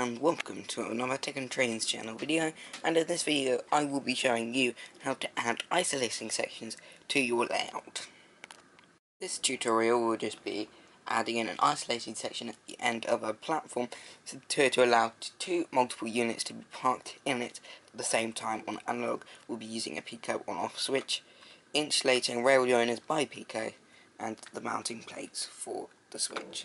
and welcome to another Tech Trains channel video and in this video I will be showing you how to add isolating sections to your layout. This tutorial will just be adding in an isolating section at the end of a platform to, to allow two multiple units to be parked in it at the same time on analog. We'll be using a Peco on off switch, insulating rail joiners by Peco and the mounting plates for the switch.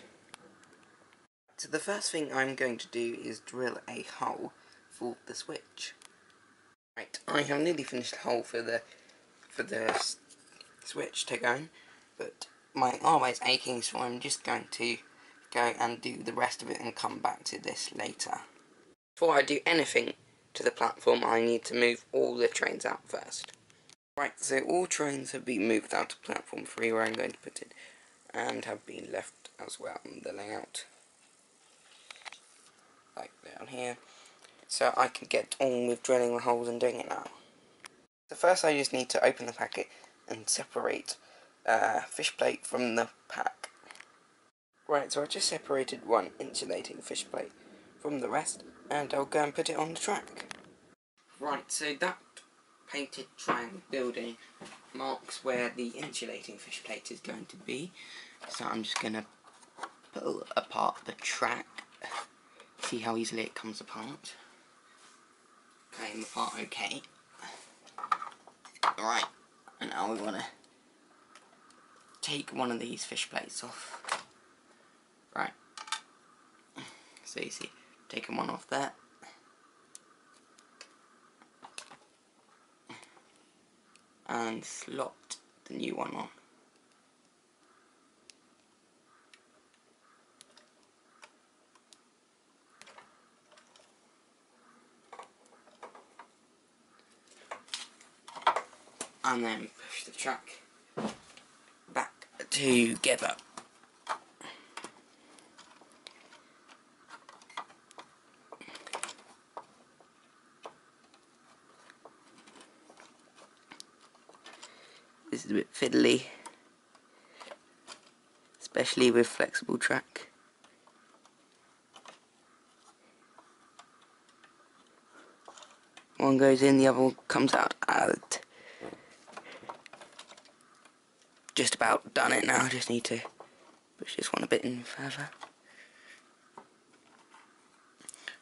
So the first thing I'm going to do is drill a hole for the switch. Right, I have nearly finished the hole for the for the switch to go, in, but my arm is aching, so I'm just going to go and do the rest of it and come back to this later. Before I do anything to the platform, I need to move all the trains out first. Right, so all trains have been moved out to platform 3 where I'm going to put it, and have been left as well in the layout like down here so I can get on with drilling the holes and doing it now. So first I just need to open the packet and separate uh, fish plate from the pack. Right, so I just separated one insulating fish plate from the rest and I'll go and put it on the track. Right, so that painted triangle building marks where the insulating fish plate is going to be. So I'm just going to pull apart the track see how easily it comes apart. Came apart okay. Right, and now we want to take one of these fish plates off. Right, so you see, taking one off there. And slot the new one on. And then push the track back together. This is a bit fiddly, especially with flexible track. One goes in, the other one comes out. out. just about done it now. I just need to push this one a bit in further.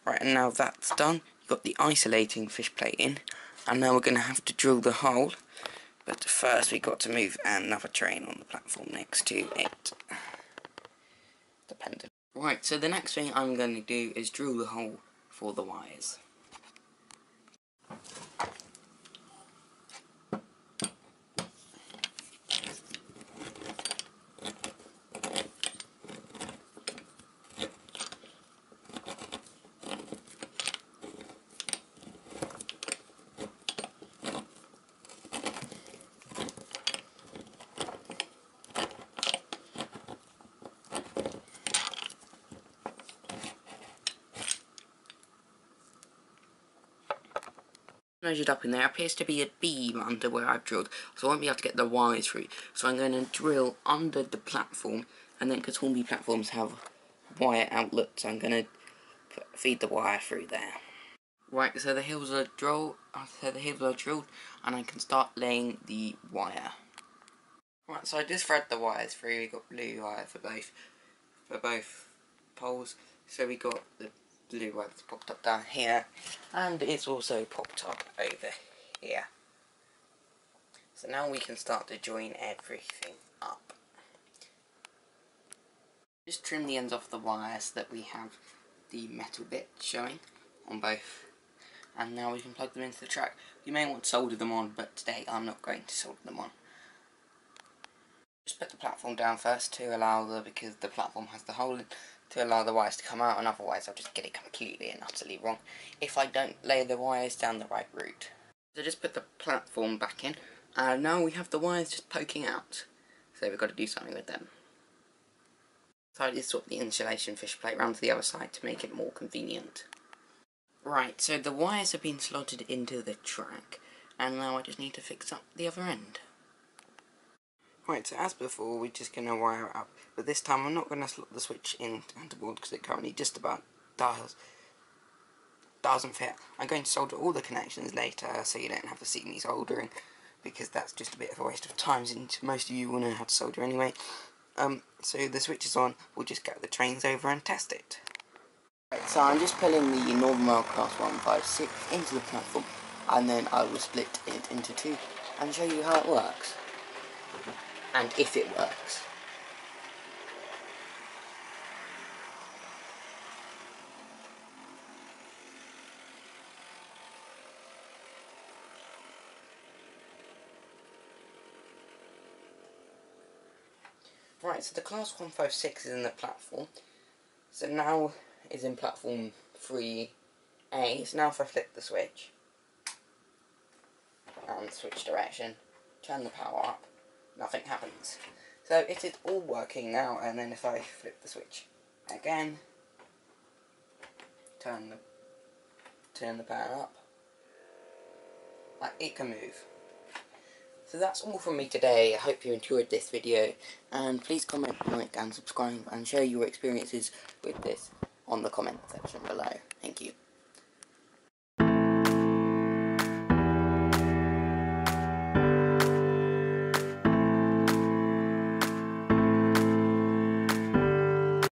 Right, and now that's done, you've got the isolating fish plate in, and now we're going to have to drill the hole. But first we've got to move another train on the platform next to it. Dependent. Right, so the next thing I'm going to do is drill the hole for the wires. Measured up in there appears to be a beam under where I've drilled, so I won't be able to get the wires through. So I'm going to drill under the platform, and then because Hornby platforms have wire outlets, I'm going to feed the wire through there. Right, so the hills are drilled, uh, so the hills are drilled, and I can start laying the wire. Right, so I just thread the wires through. We got blue wire for both, for both poles. So we got the blue one that's popped up down here and it's also popped up over here. So now we can start to join everything up. Just trim the ends off the wire so that we have the metal bit showing on both. And now we can plug them into the track. You may want to solder them on, but today I'm not going to solder them on. Just put the platform down first to allow the, because the platform has the hole in, to allow the wires to come out and otherwise I'll just get it completely and utterly wrong if I don't lay the wires down the right route. So just put the platform back in and now we have the wires just poking out so we've got to do something with them. So I just swap the insulation fish plate round to the other side to make it more convenient. Right, so the wires have been slotted into the track and now I just need to fix up the other end. Right, so as before, we're just going to wire it up. But this time I'm not going to slot the switch in the board because it currently just about does. doesn't fit. I'm going to solder all the connections later so you don't have to see me soldering because that's just a bit of a waste of time since most of you will know how to solder anyway. Um, so the switch is on, we'll just get the trains over and test it. Right, so I'm just pulling the Northern Rail Class 156 into the platform and then I will split it into two and show you how it works. And if it works. Right, so the class 156 is in the platform. So now is in platform 3A. So now if I flip the switch and switch direction, turn the power up, nothing happens. So it is all working now and then if I flip the switch again, turn the turn the power up, it can move. So that's all from me today. I hope you enjoyed this video. And please comment, like and subscribe and share your experiences with this on the comment section below.